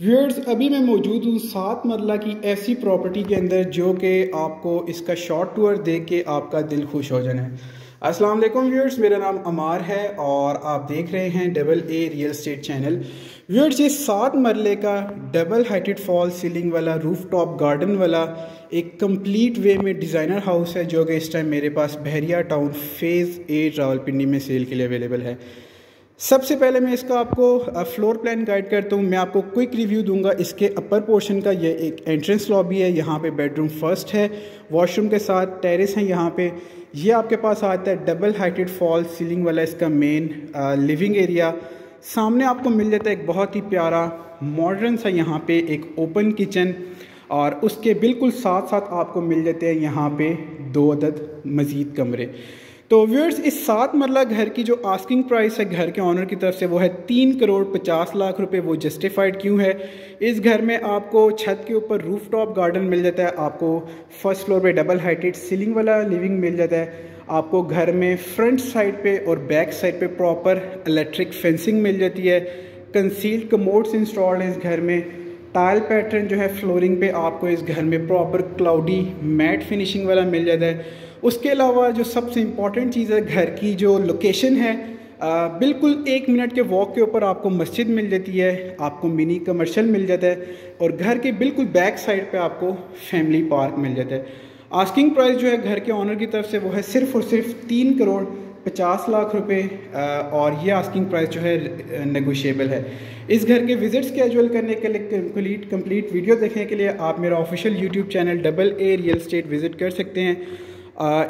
Wears ابھی میں موجود ہوں سات مرلہ کی ایسی پراپرٹی کے اندر جو کہ آپ کو اس کا شارٹ ٹور دیکھ کے آپ کا دل خوش ہو جانا ہے۔ السلام علیکم ویئرز میرا نام امار ہے اور آپ دیکھ رہے ہیں double A real estate channel where's یہ سات مرلے کا ڈبل ہائٹڈ فال سیلنگ والا روف ٹاپ گارڈن والا ایک کمپلیٹ وے میں ڈیزائنر ہاؤس ہے جو کہ اس ٹائم میرے پاس Bahria town phase A Rawalpindi میں سیل کے لیے اویلیبل ہے۔ سب سے پہلے میں اس کا آپ کو فلور پلان گائیڈ کرتا ہوں. میں آپ کو کوئک ریویو دوں گا. اس کے اپر پورشن کا یہ ایک انٹرنس لابی ہے. یہاں پہ بیڈ روم فرسٹ ہے. واش روم کے ساتھ ٹیرس ہیں یہاں پہ. یہ آپ کے پاس آتا ہے ڈبل ہائٹڈ فال سیلنگ والا اس کا مین لیونگ ایریا سامنے آپ کو مل جاتا ہے ایک بہت ہی پیارا ماڈرن سا یہاں پہ ایک اوپن کچن اور اس کے بالکل ساتھ ساتھ آپ کو مل جاتے ہیں یہاں پہ دو عدد مزید کمرے. تو ویورز اس سات مرلہ گھر کی جو آسکنگ پرائس ہے گھر کے آنر کی طرف سے وہ ہے تین کروڑ پچاس لاکھ روپے، وہ جسٹیفائڈ کیوں ہے؟ اس گھر میں آپ کو چھت کے اوپر روف ٹاپ گارڈن مل جاتا ہے، آپ کو فرسٹ فلور پہ ڈبل ہائٹڈ سیلنگ والا لیونگ مل جاتا ہے، آپ کو گھر میں فرنٹ سائڈ پہ اور بیک سائڈ پہ پراپر الیکٹرک فینسنگ مل جاتی ہے کنسیلڈ کموڈس انسٹالڈ ہیں اس گھر میں۔ ٹائل پیٹرن جو ہے فلورنگ پہ آپ کو اس گھر میں پراپر کلاؤڈی میٹ فنیشنگ والا مل جاتا ہے۔ اس کے علاوہ جو سب سے امپورٹنٹ چیز ہے گھر کی جو لوکیشن ہے بالکل ایک منٹ کے واک کے اوپر آپ کو مسجد مل جاتی ہے، آپ کو منی کمرشل مل جاتا ہے اور گھر کے بالکل بیک سائڈ پہ آپ کو فیملی پارک مل جاتا ہے۔ آسکنگ پرائز جو ہے گھر کے آنر کی طرف سے وہ ہے صرف اور صرف تین کروڑ پچاس لاکھ روپے اور یہ آسکنگ پرائز جو ہے نیگوشیبل ہے۔ اس گھر کے وزٹس کیجول کرنے کے لیے کمپلیٹ کمپلیٹ ویڈیو دیکھنے کے لیے آپ میرا official YouTube channel double A real estate visit کر سکتے ہیں۔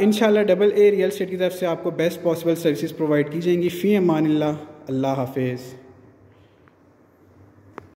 انشاءاللہ ڈبل اے ریئل اسٹیٹ کی طرف سے آپ کو بیسٹ پاسبل سروسز پرووائڈ کی جائیں گی۔ فی امان اللہ اللہ حافظ۔